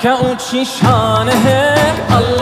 که اون چی شانه الله